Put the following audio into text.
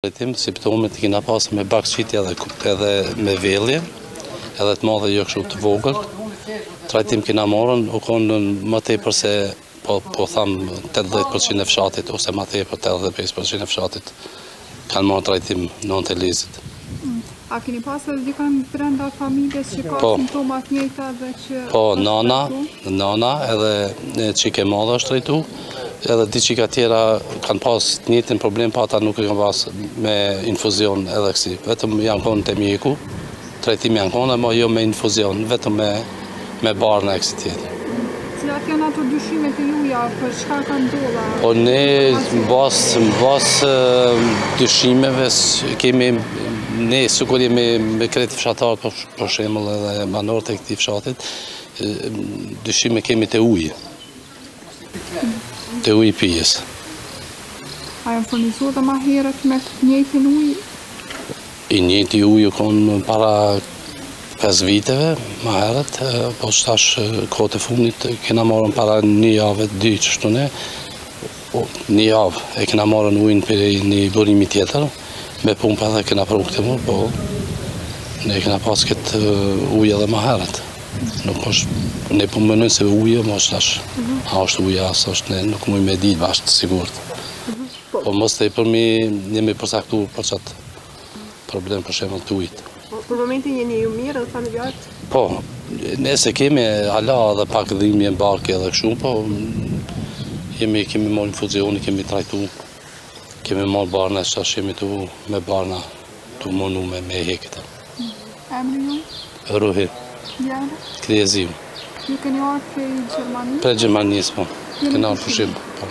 Trajtim simptomet i kena pas me barkqitje edhe, edhe me vjellje, edhe të madhe jo kështu të vogël. Trajtim kena marrën, u konë ma tepër se, po, po thamë 80% e fshatit, ose ma tepër 85% e fshatit, kanë marrë trajtim në analizat. A keni pas edhe dikën brenda familjes që ka po. simptoma të njëjta dhe që... Po, nana, nana edhe çika e madhe është trajtu, edhe dy çika tjera kanë pas të njëjtin problem, po ata nuk e kanë pas me infuzion edhe kësi. Vetëm janë konë te mjeku, trajtim janë konë, ama jo me infuzion, vetëm me... me barna e kësi tjetër. Cilat janë ato dyshimet e juja për çka ka ndodh? Po ne në bazë, në bazë dyshimeve kemi ne sikur jemi me krejt fshatarët, për, për shembull edhe banorët e këtij fshatit, dyshime kemi te uji. te uji i pijes. A jeni furnizuar dhe ma herët me të njëjtin ujë? I njëjti ujë u konë para 5 viteve, ma herët, po tash kohët e fundit, kena marrën para një jave, dy që shtune, Po, një javë e kena marrën ujin prej një burimi tjetër, me pumpa dhe kena provë këtë mërë, po ne kena pas këtë uh, ujë edhe më herët. Nuk është, ne po menojmë se uji më është ashtë. Mhm. A është uji, a s'është, ne nuk mujmë me ditë bash të sigurt. Mhm. Po, po ma së tepërmi, një me përcaktu për qatë problem për shembull të ujit. Po, për momentin jeni ju mirë dhe familjarët? Po, ne si kemi ala edhe pak dhimbje në bark dhe kështu, po jemi kemi marrë infuzione, jemi trajtu. Kemi marrë barna, tash jemi tu me barna, tu mundu me me hek. Emri ju? Ruhi. Jani? Krezim. Ju keni ardh prej Gjermanisë? Prej Gjermanisë, po. Keni ardh për Shqipë, po.